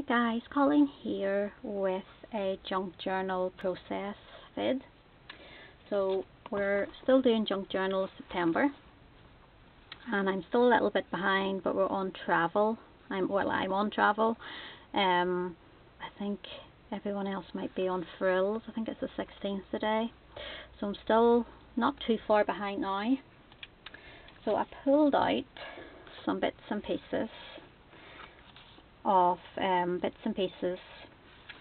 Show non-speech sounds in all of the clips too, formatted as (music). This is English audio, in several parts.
Hi guys, Colleen here with a junk journal process vid. So we're still doing junk journal September and I'm still a little bit behind but we're on travel. I'm well I'm on travel. Um I think everyone else might be on frills. I think it's the 16th today. So I'm still not too far behind now. So I pulled out some bits and pieces of um, bits and pieces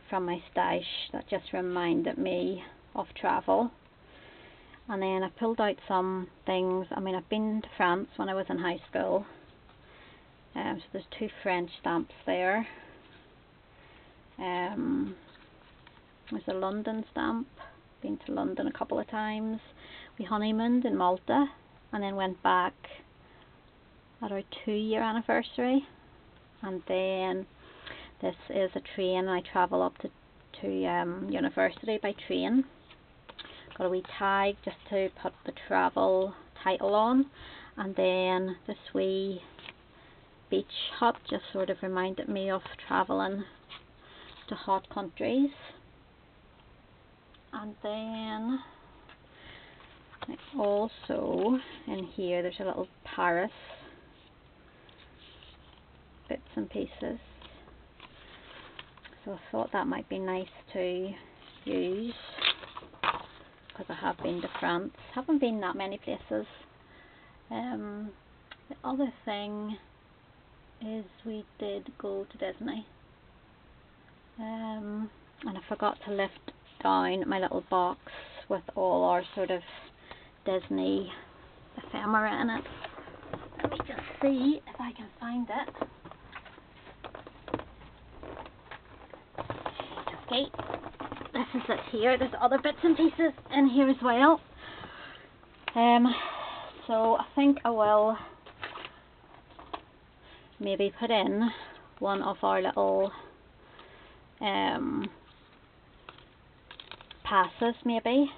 from my stash that just reminded me of travel. And then I pulled out some things. I mean, I've been to France when I was in high school. Um, so there's two French stamps there. Um, there's a London stamp. Been to London a couple of times. We honeymooned in Malta and then went back at our two year anniversary and then this is a train. And I travel up to, to um, university by train. Got a wee tag just to put the travel title on. And then this wee beach hut just sort of reminded me of travelling to hot countries. And then also in here there's a little Paris and pieces. So I thought that might be nice to use because I have been to France. Haven't been that many places. Um, the other thing is we did go to Disney. Um, and I forgot to lift down my little box with all our sort of Disney ephemera in it. Let me just see if I can find it. Okay, this is it here. There's other bits and pieces in here as well. Um, so I think I will maybe put in one of our little um, passes maybe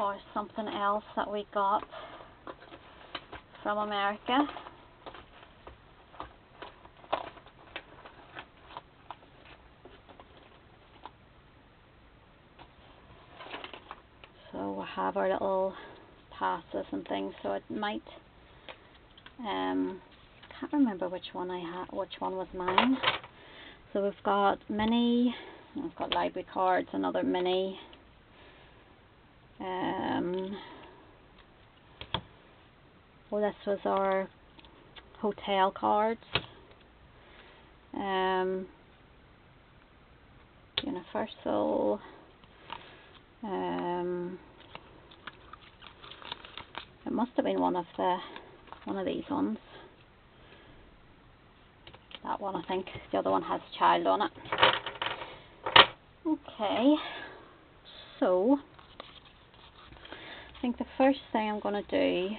or something else that we got from America. Have our little pastas and things so it might um can't remember which one I had which one was mine. So we've got mini we've got library cards another mini um well this was our hotel cards. Um universal um it must have been one of the one of these ones. That one I think. The other one has child on it. Okay. So I think the first thing I'm going to do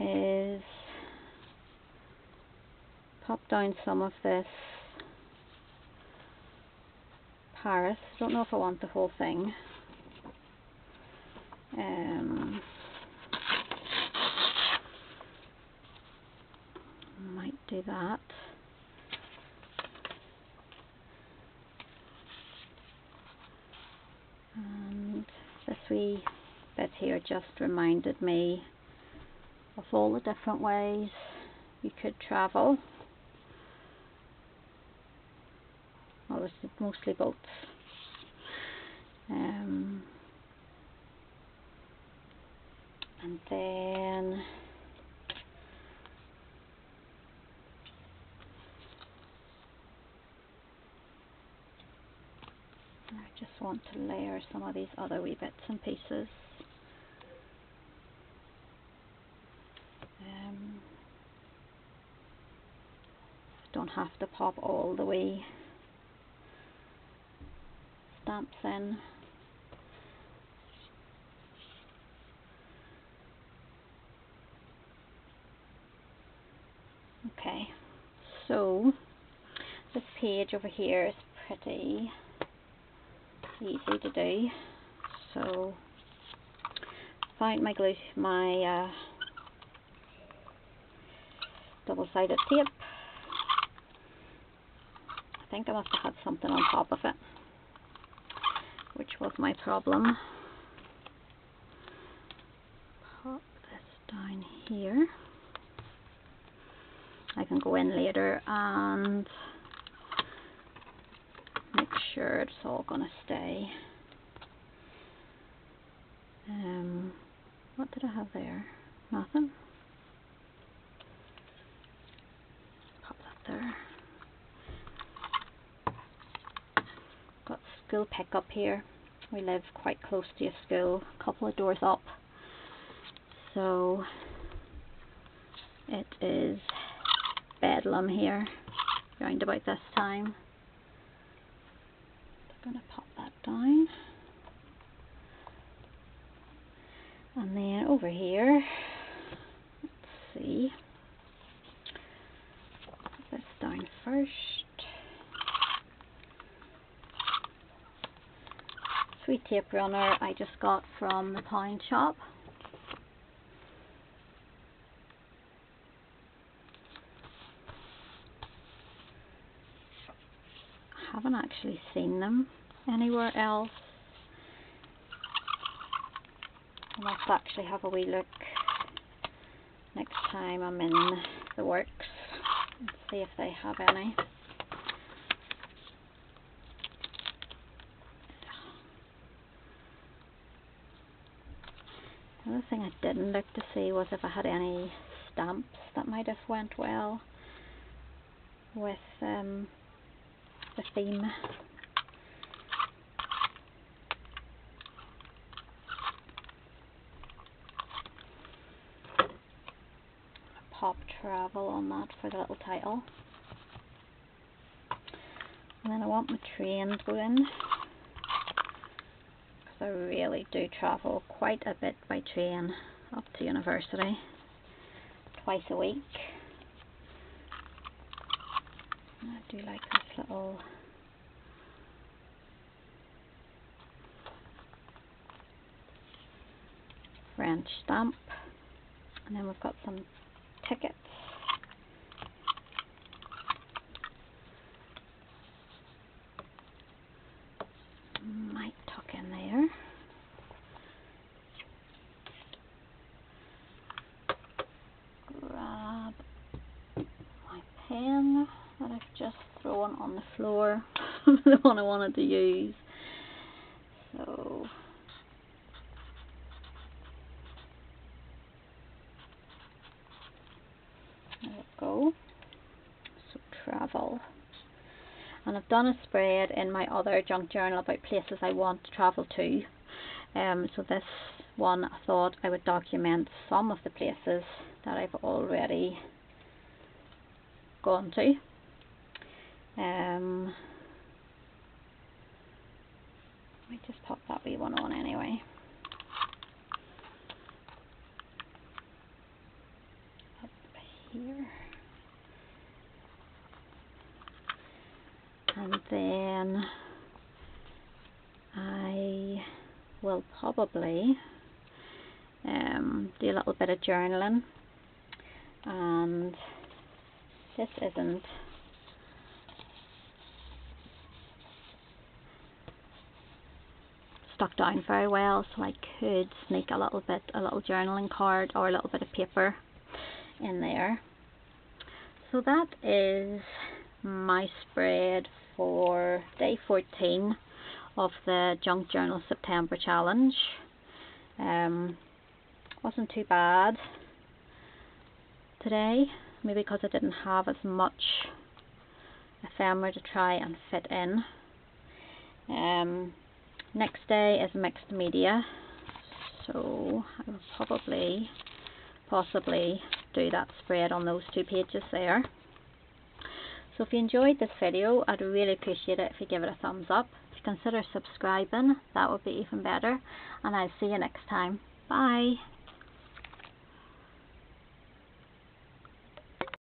is pop down some of this Paris. I don't know if I want the whole thing. Um, might that. And this wee bit here just reminded me of all the different ways you could travel. Well, it's mostly boats. Um, and then just want to layer some of these other wee bits and pieces. Um, don't have to pop all the way stamps in. Okay, so this page over here is pretty easy to do. So find my glue, my uh, double-sided tape, I think I must have had something on top of it, which was my problem. Pop this down here. I can go in later and sure it's all going to stay. Um, what did I have there? Nothing. Pop that there. Got school pickup here. We live quite close to a school, a couple of doors up. So it is bedlam here round about this time. I'm going to pop that down. And then over here, let's see, put this down first. Sweet tape runner I just got from the pound shop. haven't actually seen them anywhere else. Must actually have a wee look next time I'm in the works and see if they have any. Another thing I didn't look to see was if I had any stamps that might have went well with um, the theme. Pop travel on that for the little title. And then I want my train going. Because I really do travel quite a bit by train up to university. Twice a week. I do like this little French stamp and then we've got some tickets might tuck in there grab my pen that I've just thrown on the floor, (laughs) the one I wanted to use. So we go. So travel. And I've done a spread in my other junk journal about places I want to travel to. Um, so this one I thought I would document some of the places that I've already gone to. Um, let me just pop that wee one on anyway. Here. And then I will probably um, do a little bit of journaling and this isn't stuck down very well so I could sneak a little bit, a little journaling card or a little bit of paper in there. So that is my spread for day 14 of the Junk Journal September Challenge. Um, wasn't too bad today, maybe because I didn't have as much ephemera to try and fit in. Um, Next day is mixed media, so I will probably, possibly do that spread on those two pages there. So if you enjoyed this video, I'd really appreciate it if you give it a thumbs up. If you consider subscribing, that would be even better. And I'll see you next time. Bye.